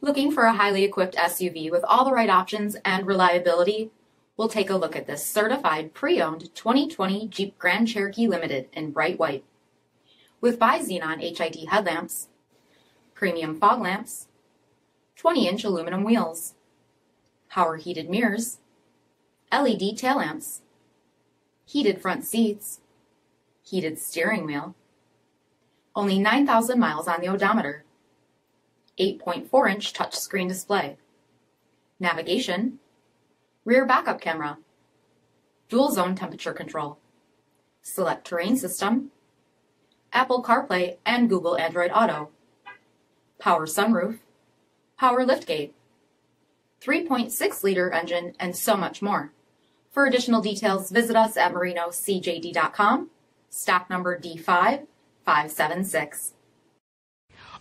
Looking for a highly equipped SUV with all the right options and reliability? We'll take a look at this certified pre-owned 2020 Jeep Grand Cherokee Limited in bright white. With bi-xenon HID headlamps, premium fog lamps, 20-inch aluminum wheels, power heated mirrors, LED tail lamps, heated front seats, heated steering wheel, only 9,000 miles on the odometer, 8.4 inch touchscreen display, navigation, rear backup camera, dual zone temperature control, Selec-Terrain system, Apple CarPlay and Google Android Auto, power sunroof, power liftgate, 3.6 liter engine, and so much more. For additional details, visit us at marinocjd.com, stock number D5576.